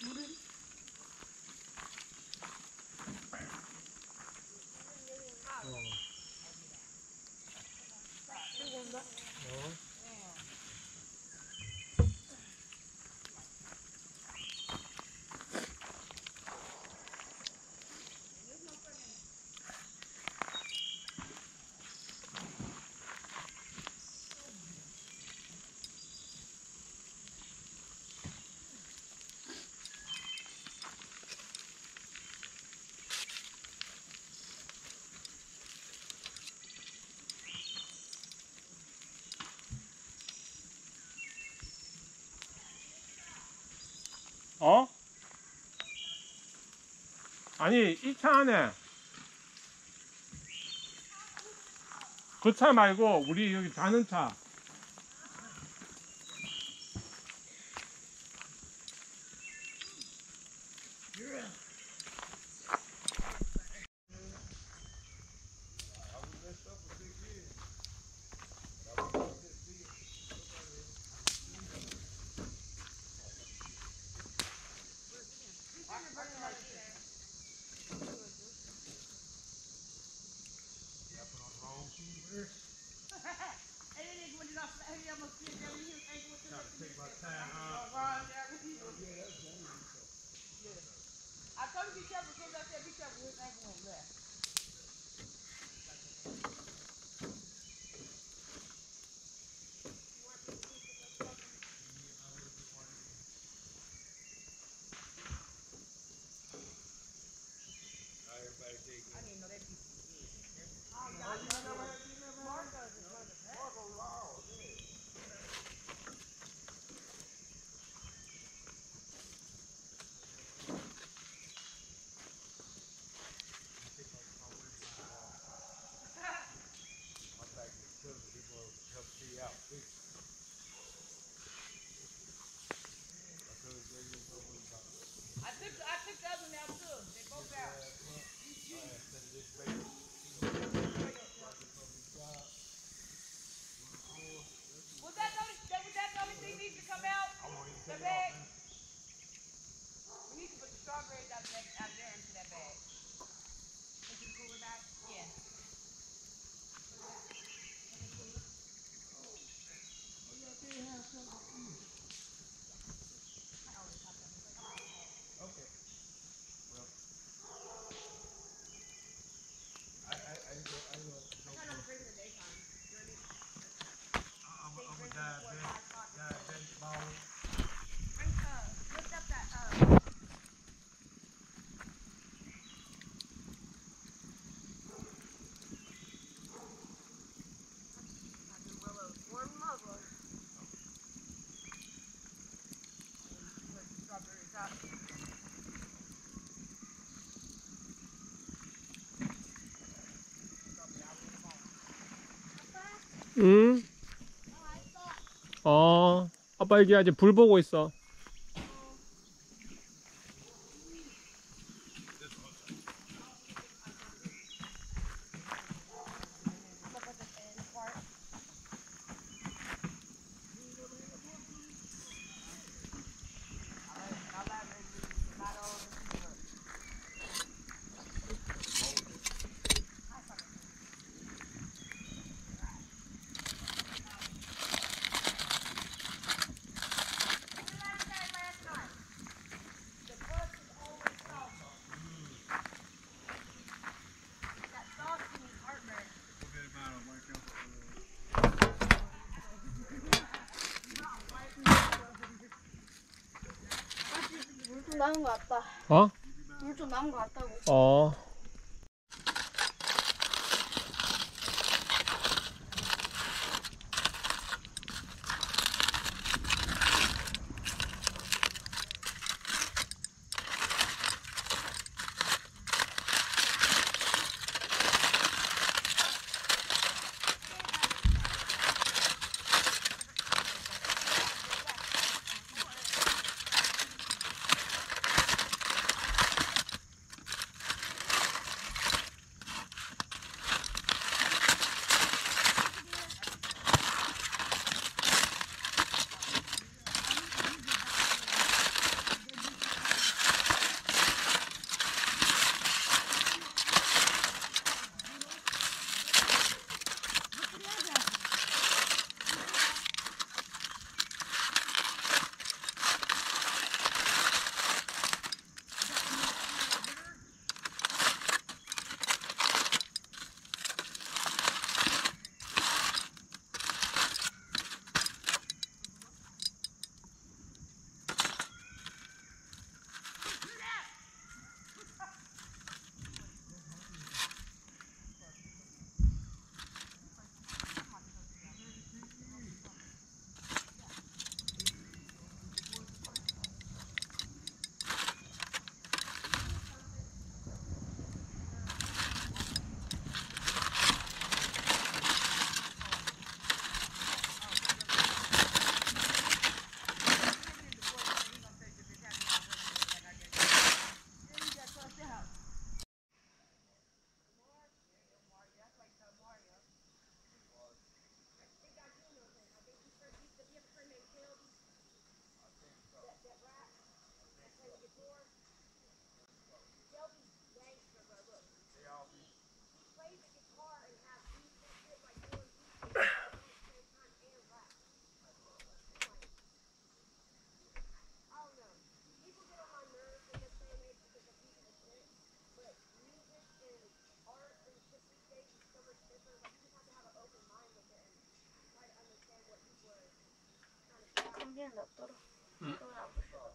Speaker 2: 물은? 들
Speaker 5: 어? 아니, 이 차 안에. 그 차 말고, 우리 여기 자는 차.
Speaker 4: 응? 어, 아빠 여기 아직 불 보고 있어.
Speaker 7: 남은 거 같다.
Speaker 4: 어?
Speaker 7: 물좀 남은 거 같다고.
Speaker 4: 어.
Speaker 7: 감기는 낫더라.
Speaker 4: 응.
Speaker 7: 그건 안 보여.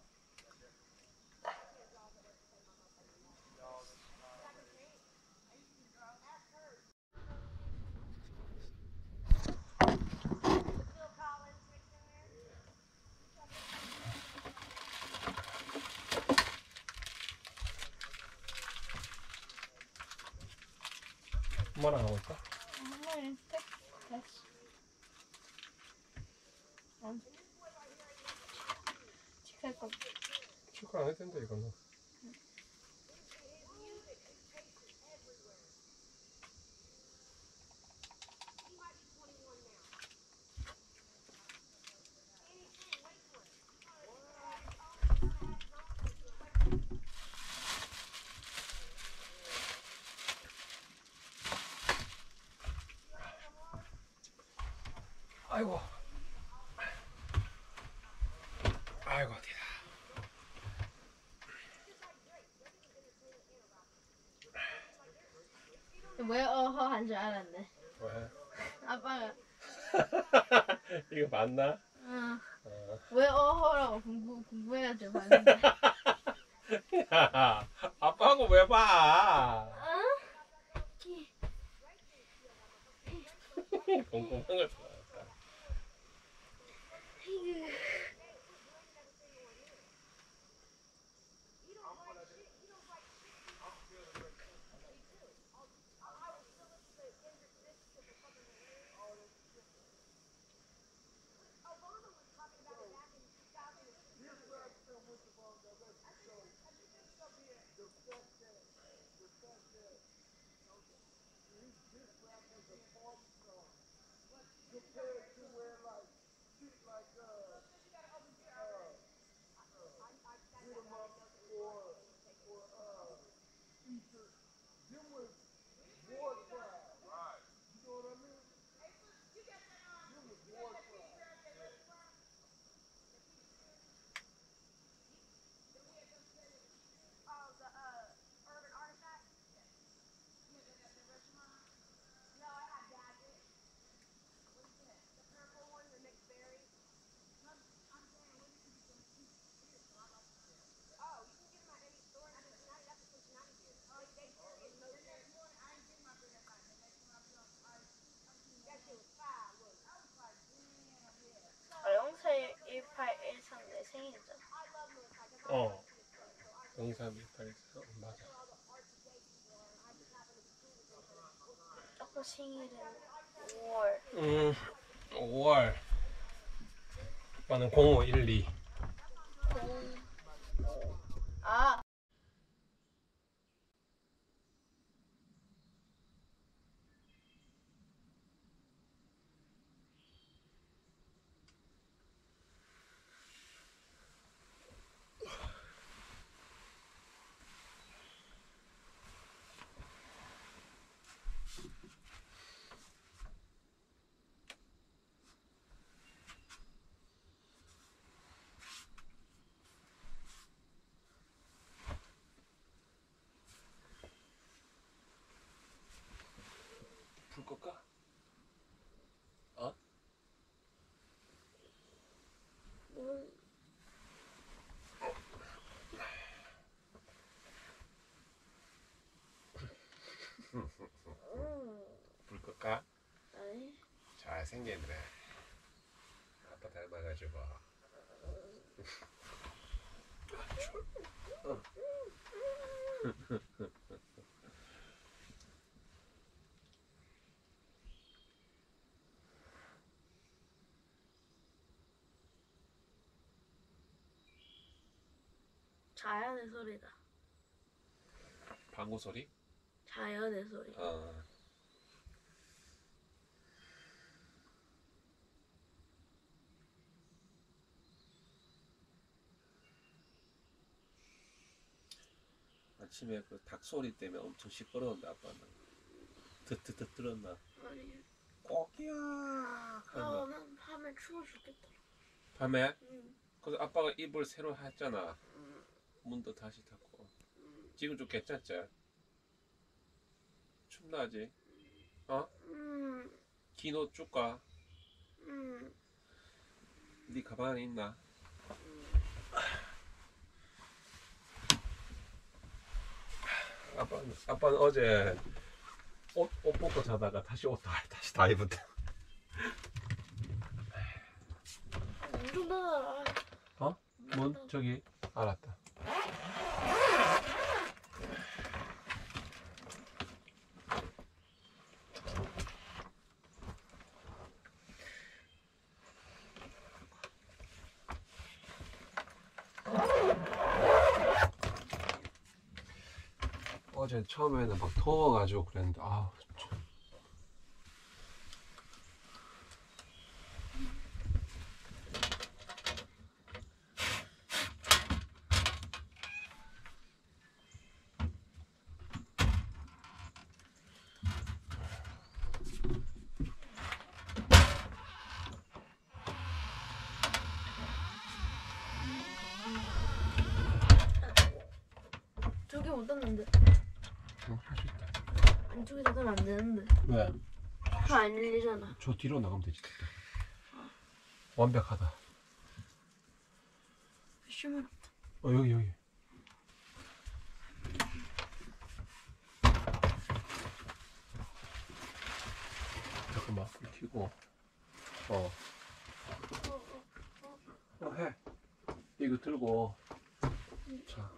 Speaker 4: 엄마랑 있 축하 안 해도 된다 이거는. 아이고.
Speaker 2: 왜 어허 한 줄 알았네.
Speaker 4: 왜?
Speaker 2: 아빠가
Speaker 4: 이거 맞나?
Speaker 2: 어,
Speaker 4: 어.
Speaker 2: 왜 어허라고 궁금해가지고 봤는데.
Speaker 4: 야, 아빠하고 왜 봐?
Speaker 2: 어?
Speaker 4: 궁금한 걸 좋아
Speaker 2: 아빠 생일은 5월.
Speaker 4: 음, 5월. 아빠는 0512.
Speaker 2: 아,
Speaker 4: 불끌까? 어? 불 끌까?
Speaker 2: 아니.
Speaker 4: 잘생겼네. 아빠 닮아가지고.
Speaker 2: 자연의 소리다.
Speaker 4: 방구 소리?
Speaker 2: 자연의 소리.
Speaker 4: 어. 아침에 그 닭 소리 때문에 엄청 시끄러운데 아빠는 드드드 들었나?
Speaker 2: 아니.
Speaker 4: 꼬기야
Speaker 2: 아,
Speaker 4: 하나
Speaker 2: 난 밤에 추워 죽겠다.
Speaker 4: 밤에
Speaker 2: 응.
Speaker 4: 그래서 아빠가 이불 새로 했잖아
Speaker 2: 응.
Speaker 4: 문도 다시 닫고 지금 좀 괜찮지? 춥나 아직?
Speaker 2: 응.
Speaker 4: 긴옷 줄까?
Speaker 2: 응.
Speaker 4: 네 가방 안에 있나? 아빠는, 아빠는 어제 옷, 옷 벗고 자다가 다시 옷 다, 다시 다 입었대.
Speaker 2: 엄청 닫아라.
Speaker 4: 어? 문? 저기. 알았다. 어제 처음에는 막 더워가지고 그랬는데 아
Speaker 3: 저 뒤로 나가면 되지. 완벽하다.
Speaker 2: 쉬면
Speaker 3: 어 여기 여기. 잠깐만 불 켜고. 어. 어 해. 이거 들고. 자.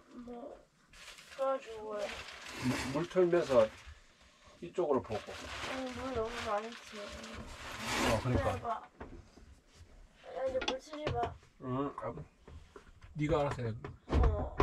Speaker 2: 뭐해
Speaker 3: 물, 물 틀면서 이쪽으로 보고.
Speaker 2: 어, 물 너무 많이 튀어
Speaker 3: 어 그러니까.
Speaker 2: 해봐 야 이제 물 치지 마
Speaker 3: 응. 아, 네가 알아서 해.
Speaker 2: 어.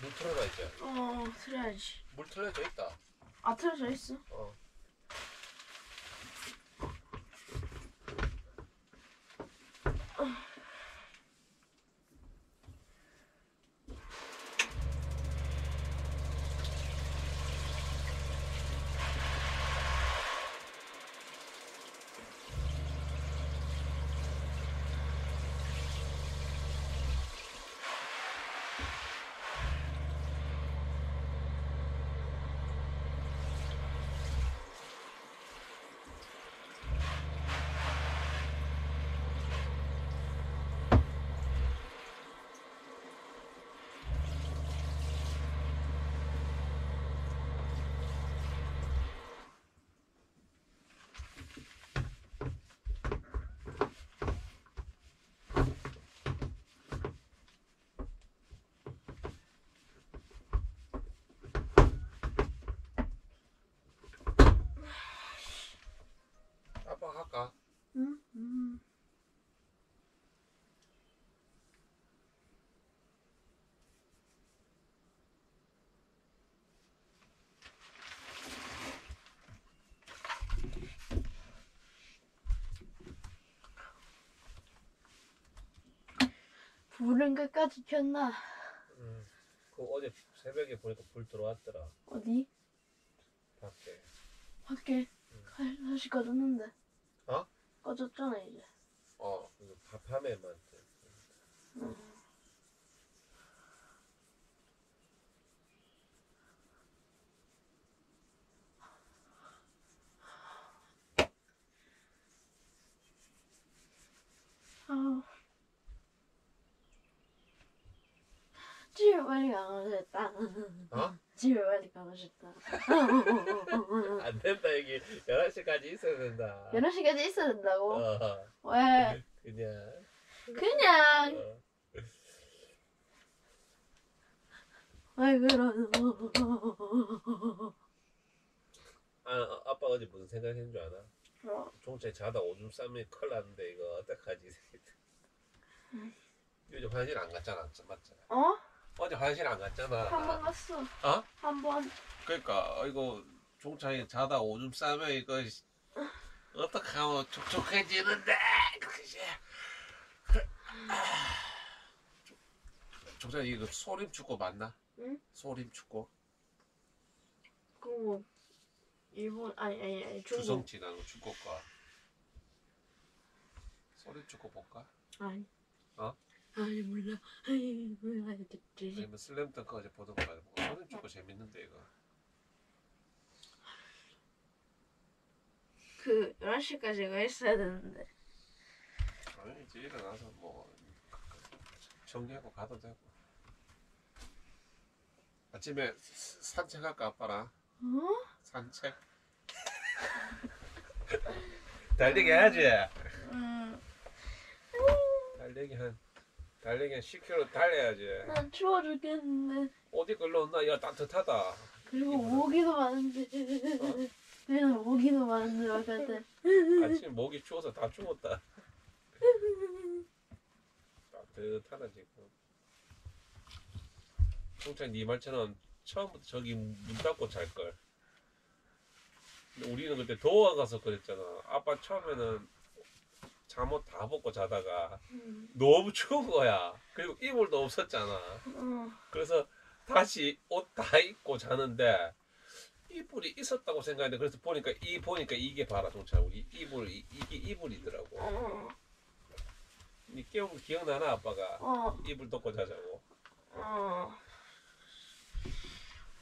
Speaker 3: 물 틀어라 이제.
Speaker 2: 어 틀어야지
Speaker 3: 물 틀어져 있다.
Speaker 2: 아 틀어져 있어
Speaker 3: 어. 아빠
Speaker 2: 응? 음. 불은 끝까지 켰나?
Speaker 3: 응. 그 어제 새벽에 보니까 불 들어왔더라.
Speaker 2: 어디?
Speaker 3: 밖에.
Speaker 2: 밖에 가- 다시 꺼졌는데
Speaker 3: 어?
Speaker 2: 꺼졌잖아 이제
Speaker 3: 어. 그 바- 밤에만.
Speaker 2: 아 집에 빨리 가고 싶다
Speaker 3: 어?
Speaker 2: 집에 빨리 가고 싶다
Speaker 3: 안 된다 여기 11시까지 있어야 된다.
Speaker 2: 11시까지 있어야 된다고?
Speaker 3: 어.
Speaker 2: 왜?
Speaker 3: 그냥.
Speaker 2: 그냥
Speaker 3: 어.
Speaker 2: 왜 그러노
Speaker 3: 아, 어, 아빠 어제 무슨 생각했는 줄 아나?
Speaker 2: 어,
Speaker 3: 종차에 자다 오줌 싸면 큰일 났는데 이거 어떡하지? 요즘 화장실 안 갔잖아, 맞잖아.
Speaker 2: 어?
Speaker 3: 어제 화장실 안 갔잖아.
Speaker 2: 한 번 갔어
Speaker 3: 어?
Speaker 2: 한 번
Speaker 3: 그러니까 이거 종차에 자다 오줌 싸면 이거 어떡하면 촉촉해지는데 그지? 종차에 이거 소림 축구 맞나?
Speaker 2: 응?
Speaker 3: 소림 축구
Speaker 2: 그거 일본 아니 아니 아니 중국
Speaker 3: 주성 지나는 거 축구과 소림 축구 볼까?
Speaker 2: 아니
Speaker 3: 어?
Speaker 2: 아니 몰라. 아니 몰라. 듣지?
Speaker 3: 아니면 슬램덩크 어제 보던 거 말고. 소림 축구 재밌는데 이거.
Speaker 2: 그 11시까지 가 있어야 되는데.
Speaker 3: 아니지 일어나서 뭐 정리하고 가도 되고. 아침에 스- 산책할까 아빠랑?
Speaker 2: 어?
Speaker 3: 산책? 달리기 해야지.
Speaker 2: 음,
Speaker 3: 달리기 한 달리기 한 10km 달려야지
Speaker 2: 난 추워 죽겠는데
Speaker 3: 어디 걸러 온나 야 따뜻하다
Speaker 2: 그리고 모기도 많은데 그래서 모기도 많은 것 같아.
Speaker 3: 아침 목이 추워서 다 죽었다. 따뜻하다 지금. 통창 네 말처럼 처음부터 저기 문 닫고 잘 걸. 우리는 그때 도화 가서 그랬잖아. 아빠 처음에는 잠옷 다 벗고 자다가 너무 추운 거야. 그리고 이불도 없었잖아.
Speaker 2: 어.
Speaker 3: 그래서 다시 옷 다 입고 자는데 이불이 있었다고 생각했는데 그래서 보니까 이 보니까 이게 봐라 동창 우리 이불 이, 이게 이불이더라고.
Speaker 2: 어.
Speaker 3: 니 깨운 거 기억나나 아빠가
Speaker 2: 어.
Speaker 3: 이불 덮고 자자고.
Speaker 2: 어.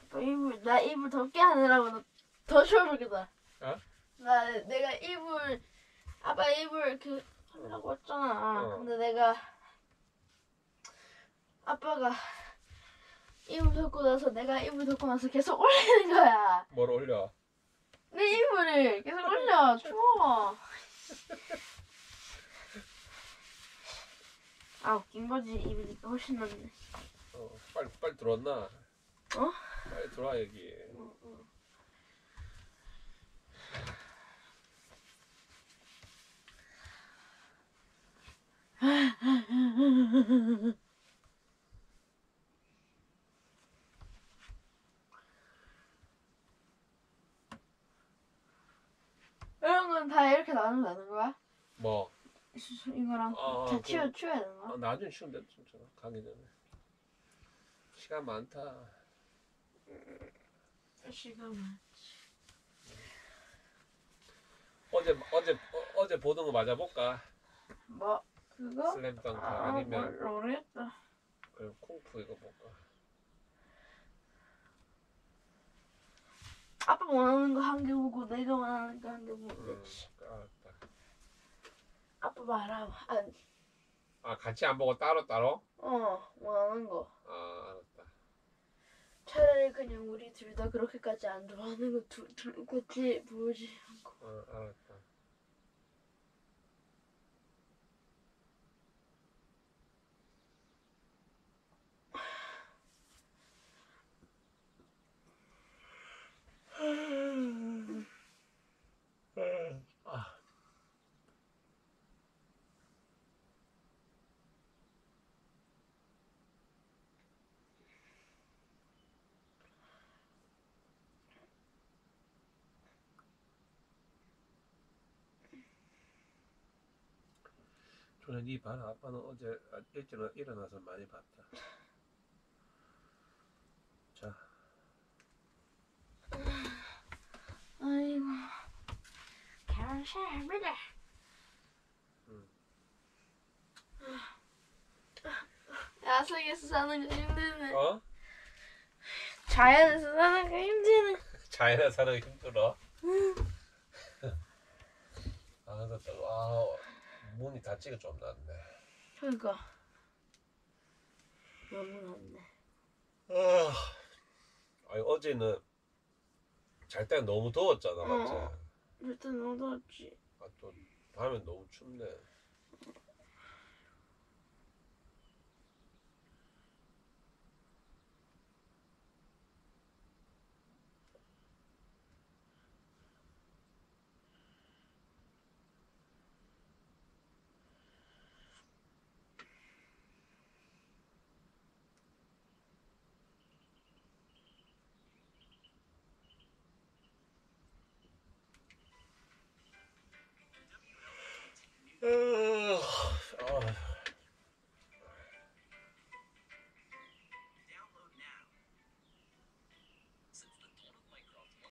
Speaker 2: 너 이불 나 이불 덮게 하느라고 너 더 추워 죽겠다.
Speaker 3: 어?
Speaker 2: 나 내가 이불 아빠 이불 그 하려고 했잖아.
Speaker 3: 어.
Speaker 2: 근데 내가 아빠가 이불 덮고 나서 내가 이불 덮고 나서 계속 올리는 거야.
Speaker 3: 뭘 올려?
Speaker 2: 내 이불을 계속 올려. 추워. 아 웃긴 거지 이불이 훨씬 낫네.
Speaker 3: 어, 빨리 빨리 들어왔나?
Speaker 2: 어?
Speaker 3: 빨리 들어와 여기.
Speaker 2: 이런 건 다 이렇게 나누면 되는 거야?
Speaker 3: 뭐?
Speaker 2: 이거랑
Speaker 3: 아,
Speaker 2: 다
Speaker 3: 그-
Speaker 2: 치워 치워야 되는 거야?
Speaker 3: 아, 나중에 쉬면 돼 진짜 가기 전에. 시간 많다.
Speaker 2: 지금은
Speaker 3: 어제 어제 어, 어제 보던 거 맞아볼까?
Speaker 2: 뭐 그거?
Speaker 3: 슬램덩크
Speaker 2: 아
Speaker 3: 아니면
Speaker 2: 뭘 모르겠다.
Speaker 3: 그 쿵푸 이거 볼까?
Speaker 2: 아빠 원하는 거 한 개 보고 내가 원하는 거 한 개 보고
Speaker 3: 음, 알았다.
Speaker 2: 아빠 말아. 아,
Speaker 3: 아 같이 안 보고 따로 따로?
Speaker 2: 어 원하는 거.
Speaker 3: 아 알았다.
Speaker 2: 차라리 그냥 우리 둘 다 그렇게까지 안 좋아하는 거둘둘 같이 보지 않고.
Speaker 3: 어 알았다. 아. 저는 이반 아빠는 어제 아, 일찍 일어나서 많이 봤다. 자,
Speaker 2: 아이고. 감사합니다.
Speaker 3: 음.
Speaker 2: 야생에서 사는 거 힘드네.
Speaker 3: 어?
Speaker 2: 자연에서 사는 거 힘드네.
Speaker 3: 자연에 사는 게 힘들어. 아, 그렇다. 아, 문이 닫히가 좀 낫네.
Speaker 2: 그러니까. 너무 낫네.
Speaker 3: 아, 아니, 어제는 잘 때가 너무 더웠잖아, 맞지?
Speaker 2: 어. 일단 너무 더웠지.
Speaker 3: 아, 또 밤에 너무 춥네.